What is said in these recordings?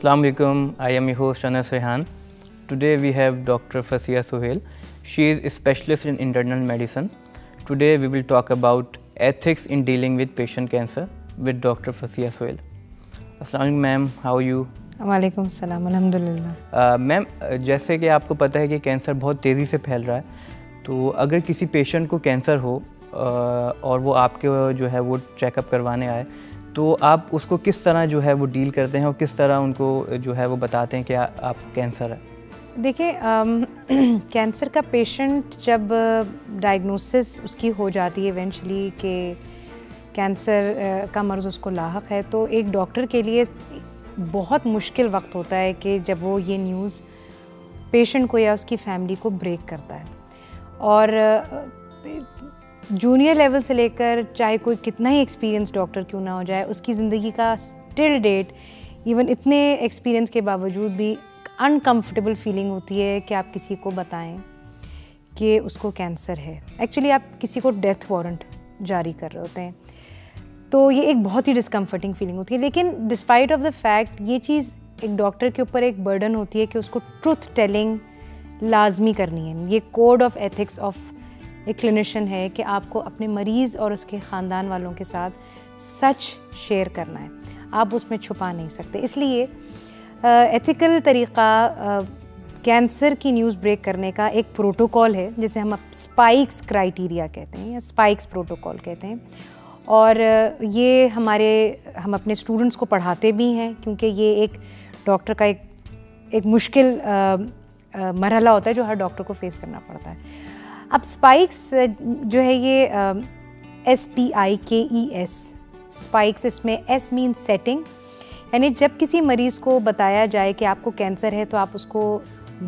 Assalamu alaikum. I am your host Anas Rehan. Today we have Dr. Fasia Sohail. She is a specialist in internal medicine. Today we will talk about ethics in dealing with patient cancer with Dr. Fasia Sohail. Assalamu alaikum ma'am. How are you? वालेकुम सलाम अल्हम्दुलिल्लाह ma'am जैसे कि आपको पता है कि cancer बहुत तेज़ी से फैल रहा है तो अगर किसी पेशेंट को कैंसर हो अ, और वो आपके जो है वो चेकअप करवाने आए तो आप उसको किस तरह जो है वो डील करते हैं और किस तरह उनको जो है वो बताते हैं कि आ, आप कैंसर है? देखिए कैंसर का पेशेंट जब डायग्नोसिस उसकी हो जाती है इवेंचुअली कि कैंसर का मर्ज़ उसको लाहक है तो एक डॉक्टर के लिए बहुत मुश्किल वक्त होता है कि जब वो ये न्यूज़ पेशेंट को या उसकी फैमिली को ब्रेक करता है। और जूनियर लेवल से लेकर चाहे कोई कितना ही एक्सपीरियंस डॉक्टर क्यों ना हो जाए, उसकी ज़िंदगी का स्टिल डेट इवन इतने एक्सपीरियंस के बावजूद भी अनकम्फर्टेबल फीलिंग होती है कि आप किसी को बताएँ कि उसको कैंसर है। एक्चुअली आप किसी को डेथ वारंट जारी कर रहे होते हैं। तो ये एक बहुत ही डिस्कम्फर्टिंग फीलिंग होती है। लेकिन डिस्पाइट ऑफ़ द फैक्ट ये चीज़ एक डॉक्टर के ऊपर एक बर्डन होती है कि उसको ट्रुथ टेलिंग लाजमी करनी है। ये कोड ऑफ़ एथिक्स ऑफ़ एक क्लिनिशियन है कि आपको अपने मरीज़ और उसके ख़ानदान वालों के साथ सच शेयर करना है। आप उसमें छुपा नहीं सकते। इसलिए एथिकल तरीक़ा कैंसर की न्यूज़ ब्रेक करने का एक प्रोटोकॉल है, जिसे हम स्पाइक्स क्राइटेरिया कहते हैं या स्पाइक्स प्रोटोकॉल कहते हैं। और ये हमारे, हम अपने स्टूडेंट्स को पढ़ाते भी हैं, क्योंकि ये एक डॉक्टर का एक एक मुश्किल मरहला होता है जो हर डॉक्टर को फेस करना पड़ता है। अब स्पाइक्स जो है ये S P I K E S spikes इसमें एस मीन सेटिंग यानी जब किसी मरीज़ को बताया जाए कि आपको कैंसर है तो आप उसको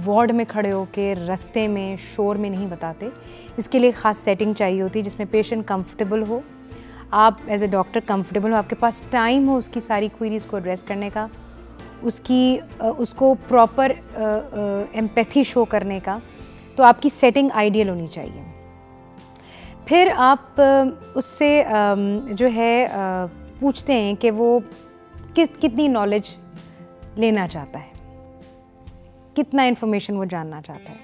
वार्ड में खड़े होकर रस्ते में, शोर में नहीं बताते। इसके लिए ख़ास सेटिंग चाहिए होती है जिसमें पेशेंट कंफर्टेबल हो। आप एज ए डॉक्टर कंफर्टेबल हो, आपके पास टाइम हो उसकी सारी क्वेरीज को एड्रेस करने का, उसकी उसको प्रॉपर एम्पैथी शो करने का। तो आपकी सेटिंग आइडियल होनी चाहिए। फिर आप उससे जो है पूछते हैं कि वो कि, कितनी नॉलेज लेना चाहता है। कितना इन्फॉर्मेशन वो जानना चाहता है।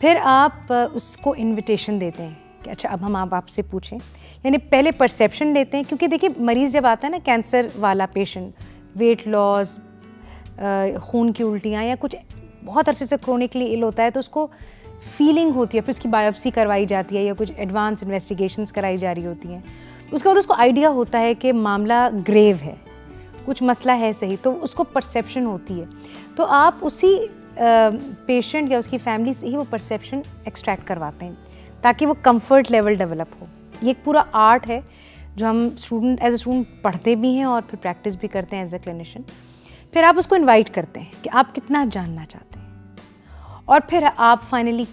फिर आप उसको इनविटेशन देते हैं कि अच्छा अब हम आप आपसे पूछें। यानी पहले परसेप्शन लेते हैं क्योंकि देखिए मरीज़ जब आता है ना कैंसर वाला पेशेंट वेट लॉस खून की उल्टियाँ या कुछ बहुत अरसे से क्रोनिकली इल होता है तो उसको फीलिंग होती है, फिर उसकी बायोप्सी करवाई जाती है या कुछ एडवांस इन्वेस्टिगेशंस कराई जा रही होती हैं। उसके बाद उसको आइडिया होता है कि मामला ग्रेव है, कुछ मसला है सही तो उसको परसेप्शन होती है। तो आप उसी पेशेंट या उसकी फैमिली से ही वो परसेप्शन एक्सट्रैक्ट करवाते हैं, ताकि वो कंफर्ट लेवल डेवलप हो। ये एक पूरा आर्ट है, जो हम स्टूडेंट एज ए स्टूडेंट पढ़ते भी हैं और फिर प्रैक्टिस भी करते हैं एज ए क्लिनिशियन फिर आप उसको इनवाइट करते हैं कि आप कितना जानना चाहते हैं। और फिर आप फाइनली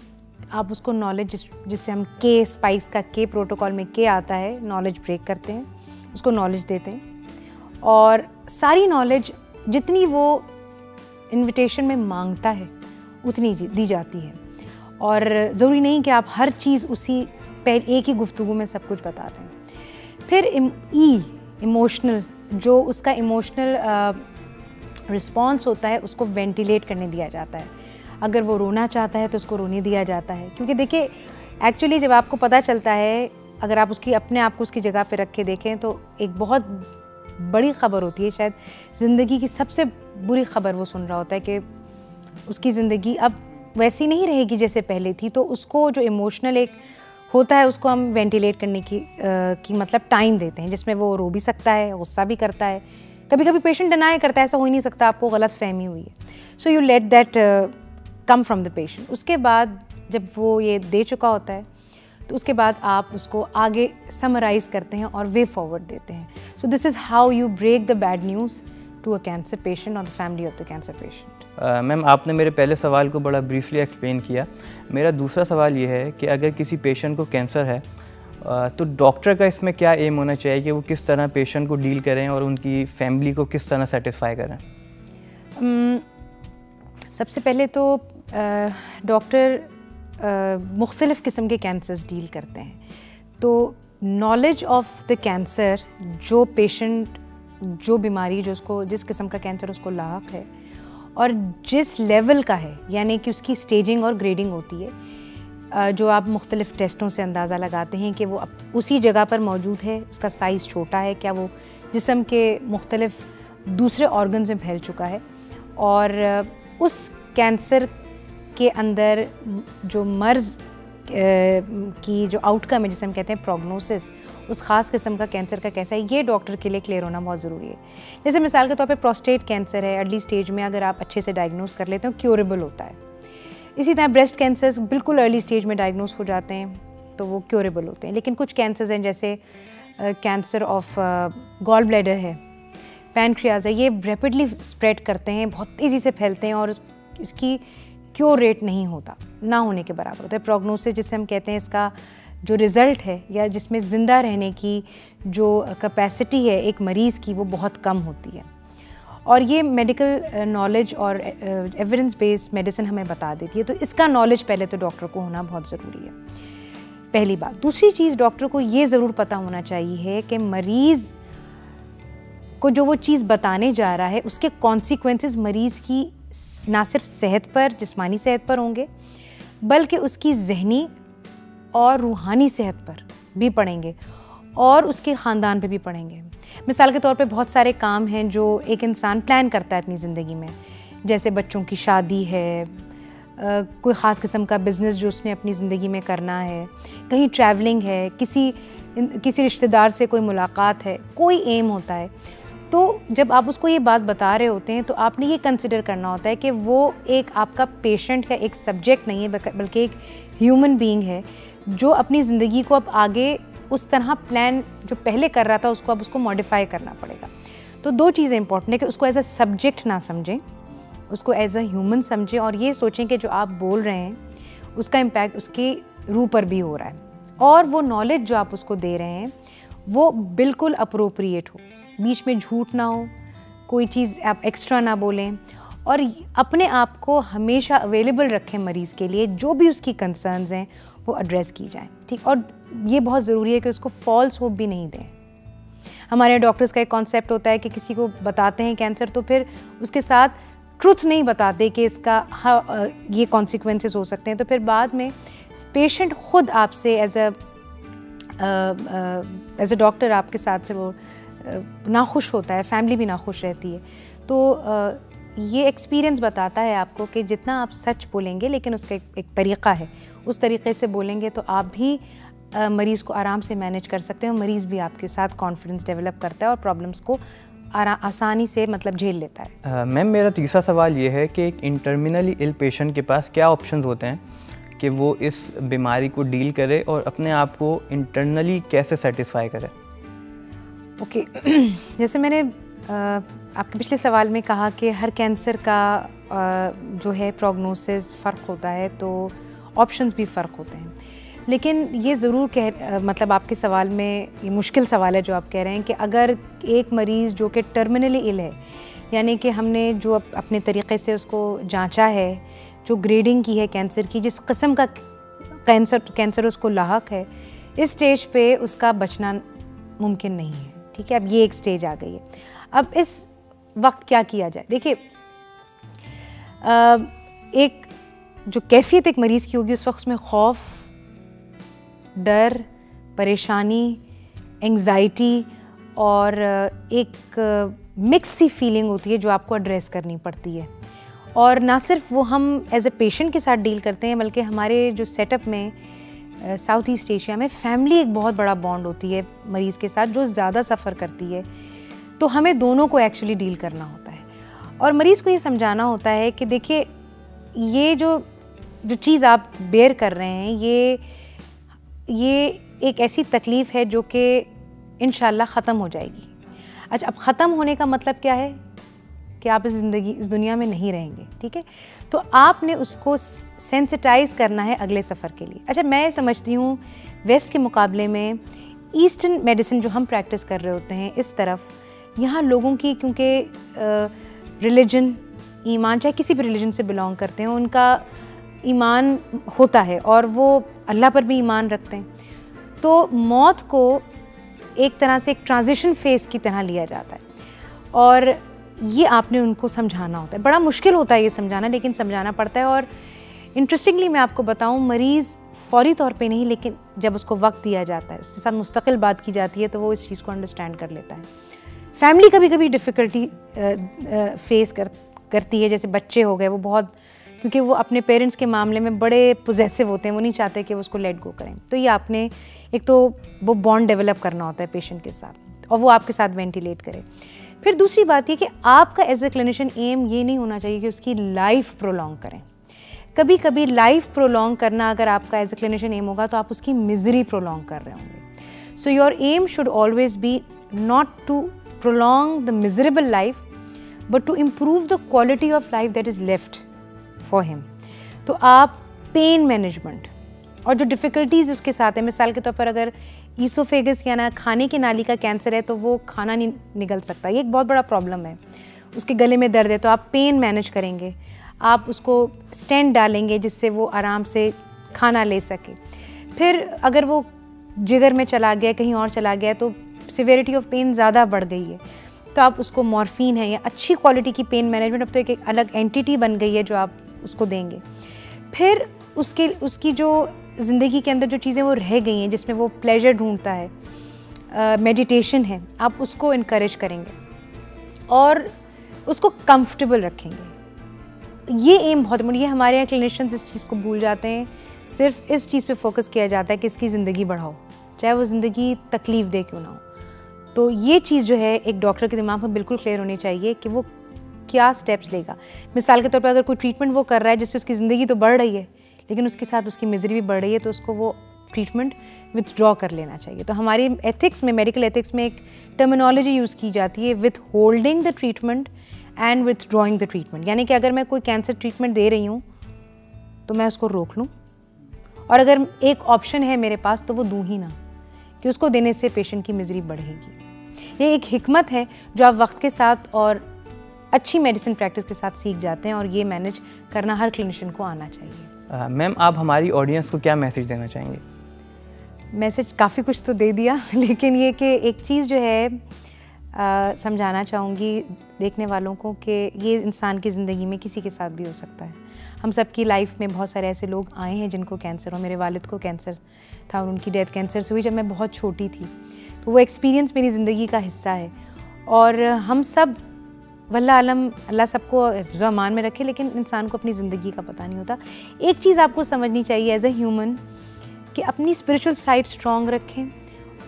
आप उसको नॉलेज जिस, जिससे हम के स्पाइस का के प्रोटोकॉल में के आता है नॉलेज ब्रेक करते हैं, उसको नॉलेज देते हैं। और सारी नॉलेज जितनी वो इनविटेशन में माँगता है, उतनी दी जाती है। और ज़रूरी नहीं कि आप हर चीज़ उसी पहले एक ही गुफ्तगू में सब कुछ बता दें। फिर ई इमोशनल जो उसका इमोशनल रिस्पॉन्स होता है, उसको वेंटिलेट करने दिया जाता है। अगर वो रोना चाहता है तो उसको रोने दिया जाता है। क्योंकि देखिए एक्चुअली जब आपको पता चलता है अगर आप उसकी अपने आप को उसकी जगह पे रख के देखें तो एक बहुत बड़ी खबर होती है शायद ज़िंदगी की सबसे बुरी खबर वो सुन रहा होता है कि उसकी ज़िंदगी अब वैसी नहीं रहेगी जैसे पहले थी। तो उसको जो इमोशनल एक होता है उसको हम वेंटिलेट करने की अ, की मतलब टाइम देते हैं जिसमें वो रो भी सकता है गुस्सा भी करता है। कभी कभी पेशेंट डिनाई करता है ऐसा हो ही नहीं सकता आपको गलत फहमी हुई है। So you let that come from the patient उसके बाद जब वो ये दे चुका होता है तो उसके बाद आप उसको आगे समराइज करते हैं और वे फॉरवर्ड देते हैं। So this is how you break the bad news to a cancer patient और the family of the cancer patient ma'am आपने मेरे पहले सवाल को बड़ा ब्रीफली एक्सप्लेन किया। मेरा दूसरा सवाल ये है कि अगर किसी पेशेंट को कैंसर है अ, तो डॉक्टर का इसमें क्या एम होना चाहिए कि वो किस तरह पेशेंट को डील करें और उनकी फैमिली को किस तरह सेटिस्फाई करें? अम, सबसे पहले तो डॉक्टर मुख्तलिफ़ किस्म के कैंसर्स डील करते हैं। तो नॉलेज ऑफ़ द कैंसर जो पेशेंट जो बीमारी, जो उसको, जिस किस्म का कैंसर उसको लाक है, और जिस लेवल का है, यानी कि उसकी स्टेजिंग और ग्रेडिंग होती है जो आप मुख्तलिफ़ टेस्टों से अंदाज़ा लगाते हैं कि वो अब उसी जगह पर मौजूद है, उसका साइज़ छोटा है, क्या वो जिसम के मुख्तलिफ़ दूसरे ऑर्गन में फैल चुका है, और उस कैंसर के अंदर जो मर्ज़ की जो आउटकम है, जिसे हम कहते हैं प्रोग्नोसिस उस ख़ास किस्म का कैंसर का कैसा है, ये डॉक्टर के लिए क्लियर होना बहुत ज़रूरी है। जैसे मिसाल के तौर पे प्रोस्टेट कैंसर है अर्ली स्टेज में अगर आप अच्छे से डायग्नोस कर लेते हो क्योरेबल होता है। इसी तरह ब्रेस्ट कैंसर्स बिल्कुल अर्ली स्टेज में डायग्नोस हो जाते हैं तो वो क्योरेबल होते हैं। लेकिन कुछ कैंसर्स हैं जैसे कैंसर ऑफ़ गॉल ब्लैडर है। पैनक्रियाज है, ये रेपिडली स्प्रेड करते हैं, बहुत तेज़ी से फैलते हैं और इसकी क्योर रेट नहीं होता, ना होने के बराबर होता है। प्रोग्नोसिस जिसे हम कहते हैं, इसका जो रिज़ल्ट है या जिसमें ज़िंदा रहने की जो कैपेसिटी है एक मरीज़ की, वो बहुत कम होती है। और ये मेडिकल नॉलेज और एविडेंस बेस्ड मेडिसिन हमें बता देती है। तो इसका नॉलेज पहले तो डॉक्टर को होना बहुत ज़रूरी है। पहली बात, दूसरी चीज़ डॉक्टर को ये ज़रूर पता होना चाहिए कि मरीज़ को जो वो चीज़ बताने जा रहा है, उसके कॉन्सिक्वेंसेस मरीज़ की ना सिर्फ़ सेहत पर, जिस्मानी सेहत पर होंगे, बल्कि उसकी जहनी और रूहानी सेहत पर भी पड़ेंगे और उसके ख़ानदान पे भी पड़ेंगे। मिसाल के तौर पे बहुत सारे काम हैं जो एक इंसान प्लान करता है अपनी ज़िंदगी में। जैसे बच्चों की शादी है कोई ख़ास किस्म का बिज़नेस जो उसने अपनी ज़िंदगी में करना है, कहीं ट्रैवलिंग है, किसी किसी रिश्तेदार से कोई मुलाकात है, कोई एम होता है तो जब आप उसको ये बात बता रहे होते हैं तो आपने ये कंसिडर करना होता है कि वो एक आपका पेशेंट या एक सब्जेक्ट नहीं है बल्कि एक ह्यूमन बीइंग है, जो अपनी ज़िंदगी को अब आगे उस तरह प्लान जो पहले कर रहा था, उसको अब उसको मॉडिफाई करना पड़ेगा। तो दो चीज़ें इंपॉर्टेंट है कि उसको एज अ सब्जेक्ट ना समझें, उसको एज अ ह्यूमन समझें और ये सोचें कि जो आप बोल रहे हैं, उसका इम्पैक्ट उसके रूह पर भी हो रहा है। और वो नॉलेज जो आप उसको दे रहे हैं, वो बिल्कुल अप्रोप्रिएट हो। बीच में झूठ ना हो, कोई चीज़ आप एक्स्ट्रा ना बोलें और अपने आप को हमेशा अवेलेबल रखें मरीज़ के लिए, जो भी उसकी कंसर्न्स हैं, वो एड्रेस की जाएँ, ठीक? और ये बहुत ज़रूरी है कि उसको फॉल्स होप भी नहीं दें। हमारे डॉक्टर्स का एक कॉन्सेप्ट होता है कि किसी को बताते हैं कैंसर तो फिर उसके साथ ट्रुथ नहीं बताते कि इसका हाँ ये कॉन्सिक्वेंसेस हो सकते हैं। तो फिर बाद में पेशेंट खुद आपसे as a as a doctor आपके साथ फिर वो नाखुश होता है फैमिली भी नाखुश रहती है। तो ये एक्सपीरियंस बताता है आपको कि जितना आप सच बोलेंगे लेकिन उसका एक, एक तरीक़ा है। उस तरीके से बोलेंगे तो आप भी मरीज़ को आराम से मैनेज कर सकते हैं मरीज़ भी आपके साथ कॉन्फिडेंस डेवलप करता है और प्रॉब्लम्स को आसानी से मतलब झेल लेता है। मैम मेरा तीसरा सवाल ये है कि एक इंटरमिनली इल पेशेंट के पास क्या ऑप्शन होते हैं कि वो इस बीमारी को डील करे और अपने आप को इंटरनली कैसे सेटिस्फाई करे? Okay okay. जैसे मैंने आपके पिछले सवाल में कहा कि हर कैंसर का जो है प्रोग्नोसिस फ़र्क होता है तो ऑप्शंस भी फ़र्क होते हैं लेकिन ये ज़रूर कह मतलब आपके सवाल में ये मुश्किल सवाल है जो आप कह रहे हैं कि अगर एक मरीज़ जो कि टर्मिनली इल है, यानी कि हमने जो अपने तरीक़े से उसको जांचा है, जो ग्रेडिंग की है कैंसर की, जिस कस्म का कैंसर कैंसर उसको लाक है, इस स्टेज पे उसका बचना मुमकिन नहीं है ठीक है, अब ये एक स्टेज आ गई है। अब इस वक्त क्या किया जाए? देखिए एक जो कैफियत एक मरीज़ की होगी, उस वक्त उसमें खौफ, डर, परेशानी एंजाइटी और एक मिक्स सी फीलिंग होती है जो आपको एड्रेस करनी पड़ती है। और ना सिर्फ़ वो हम एज ए पेशेंट के साथ डील करते हैं, बल्कि हमारे जो सेटअप में साउथ ईस्ट एशिया में फैमिली एक बहुत बड़ा बॉन्ड होती है मरीज़ के साथ, जो ज़्यादा सफ़र करती है। तो हमें दोनों को एक्चुअली डील करना होता है। और मरीज़ को ये समझाना होता है कि देखिए, ये जो जो चीज़ आप बेयर कर रहे हैं, ये ये एक ऐसी तकलीफ़ है जो कि इन ख़त्म हो जाएगी। अच्छा अब ख़त्म होने का मतलब क्या है? कि आप इस ज़िंदगी, इस दुनिया में नहीं रहेंगे, ठीक है? तो आपने उसको सेंसिटाइज करना है अगले सफ़र के लिए। अच्छा मैं समझती हूँ वेस्ट के मुकाबले में ईस्टर्न मेडिसिन जो हम प्रैक्टिस कर रहे होते हैं इस तरफ़, यहाँ लोगों की, क्योंकि रिलीजन ईमान, चाहे किसी भी रिलीजन से बिलोंग करते हैं, उनका ईमान होता है और वो अल्लाह पर भी ईमान रखते हैं। तो मौत को एक तरह से एक ट्रांजिशन फ़ेज़ की तरह लिया जाता है। और ये आपने उनको समझाना होता है। बड़ा मुश्किल होता है ये समझाना, लेकिन समझाना पड़ता है। और इंटरेस्टिंगली मैं आपको बताऊँ, मरीज़ फौरी तौर पे नहीं, लेकिन जब उसको वक्त दिया जाता है, उसके साथ मुस्तकिल बात की जाती है तो वो इस चीज़ को अंडरस्टैंड कर लेता है। फैमिली कभी कभी डिफ़िकल्टी फेस कर, करती है। जैसे बच्चे हो गए, वो बहुत, क्योंकि वो अपने पेरेंट्स के मामले में बड़े पोजेसिव होते हैं, वो नहीं चाहते कि वो उसको लेट गो करें। तो ये आपने, एक तो वो बॉन्ड डेवलप करना होता है पेशेंट के साथ, और वो आपके साथ वेंटिलेट करे। फिर दूसरी बात ये कि आपका एज ए क्लिनिशियन एम ये नहीं होना चाहिए कि उसकी लाइफ प्रोलॉन्ग करें। कभी कभी लाइफ प्रोलॉन्ग करना अगर आपका एज ए क्लिनिशियन एम होगा तो आप उसकी मिजरी प्रोलॉन्ग कर रहे होंगे। So your aim should always be not to prolong the miserable life but to improve the quality of life that is left for him तो आप पेन मैनेजमेंट और जो डिफ़िकल्टीज़ उसके साथ है, मिसाल के तौर तो पर अगर ईसोफेगस या ना खाने की नाली का कैंसर है तो वो खाना नहीं निकल सकता। ये एक बहुत बड़ा प्रॉब्लम है। उसके गले में दर्द है तो आप पेन मैनेज करेंगे। आप उसको स्टैंड डालेंगे जिससे वो आराम से खाना ले सके। फिर अगर वो जिगर में चला गया कहीं और चला गया तो सिवेरिटी ऑफ़ पेन ज़्यादा बढ़ गई है। तो आप उसको मॉर्फिन है या अच्छी क्वालिटी की पेन मैनेजमेंट अब तो एक, एक अलग एंटिटी बन गई है जो आप उसको देंगे। फिर उसके उसकी जो ज़िंदगी के अंदर जो चीज़ें वो रह गई हैं, जिसमें वो प्लेजर ढूंढता है मेडिटेशन है, आप उसको इनक्रेज करेंगे और उसको कंफर्टेबल रखेंगे। ये एम बहुत ये हमारे यहाँ क्लिनिशियंस इस चीज़ को भूल जाते हैं। सिर्फ़ इस चीज़ पे फोकस किया जाता है कि इसकी ज़िंदगी बढ़ाओ, चाहे वो ज़िंदगी तकलीफ़ दे क्यों ना हो। तो ये चीज़ जो है, एक डॉक्टर के दिमाग में बिल्कुल क्लियर होनी चाहिए कि वो क्या स्टेप्स लेगा। मिसाल के तौर पर अगर कोई ट्रीटमेंट वो कर रहा है, जिससे उसकी ज़िंदगी तो बढ़ रही है लेकिन उसके साथ उसकी मिजरी भी बढ़ रही है तो उसको वो ट्रीटमेंट विथड्रॉ कर लेना चाहिए। तो हमारी एथिक्स में मेडिकल एथिक्स में एक टर्मिनोलॉजी यूज़ की जाती है with holding the treatment and with drawing the treatment यानी कि अगर मैं कोई कैंसर ट्रीटमेंट दे रही हूँ तो मैं उसको रोक लूँ। और अगर एक ऑप्शन है मेरे पास तो वो दूँ ही ना, कि उसको देने से पेशेंट की मिजरी बढ़ेगी। ये एक हिकमत है, जो आप वक्त के साथ और अच्छी मेडिसिन प्रैक्टिस के साथ सीख जाते हैं, और ये मैनेज करना हर क्लिनिशियन को आना चाहिए। मैम, आप हमारी ऑडियंस को क्या मैसेज देना चाहेंगे? मैसेज काफ़ी कुछ तो दे दिया, लेकिन ये कि एक चीज़ जो है समझाना चाहूँगी देखने वालों को कि ये इंसान की ज़िंदगी में किसी के साथ भी हो सकता है। हम सब की लाइफ में बहुत सारे ऐसे लोग आए हैं जिनको कैंसर हो मेरे वालिद को कैंसर था और उनकी डेथ कैंसर से हुई जब मैं बहुत छोटी थी। तो वो एक्सपीरियंस मेरी ज़िंदगी का हिस्सा है। और हम सब वल्ला आलम, अल्लाह सबको अमान में रखे, लेकिन इंसान को अपनी ज़िंदगी का पता नहीं होता। एक चीज़ आपको समझनी चाहिए एज ए ह्यूमन कि अपनी स्पिरिचुअल साइड स्ट्रॉन्ग रखें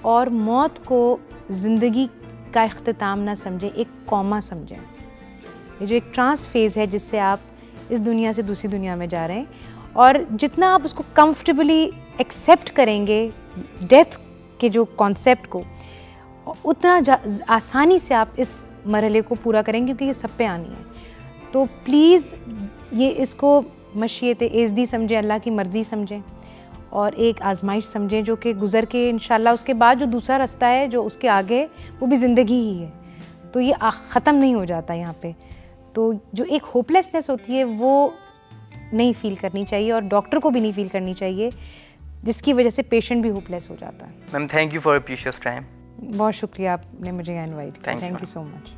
और मौत को ज़िंदगी का अख्ताम ना समझें, एक कौमा समझें। ये जो एक ट्रांस फ़ेज़ है जिससे आप इस दुनिया से दूसरी दुनिया में जा रहे हैं और जितना आप उसको कंफर्टेबली एक्सेप्ट करेंगे डेथ के जो कॉन्सेप्ट को, उतना आसानी से आप इस मरहले को पूरा करेंगे क्योंकि ये सब पे आनी है। तो प्लीज़ ये इसको मशीत एजदी समझें, अल्लाह की मर्ज़ी समझें और एक आजमाइश समझें जो कि गुज़र के इन उसके बाद जो दूसरा रास्ता है, जो उसके आगे, वो भी ज़िंदगी ही है। तो ये ख़त्म नहीं हो जाता यहाँ पे। तो जो एक होपलेसनेस होती है, वो नहीं फील करनी चाहिए और डॉक्टर को भी नहीं फील करनी चाहिए, जिसकी वजह से पेशेंट भी होपलेस हो जाता है। Ma'am thank you for precious time बहुत शुक्रिया आपने मुझे इनवाइट किया। Thank you so much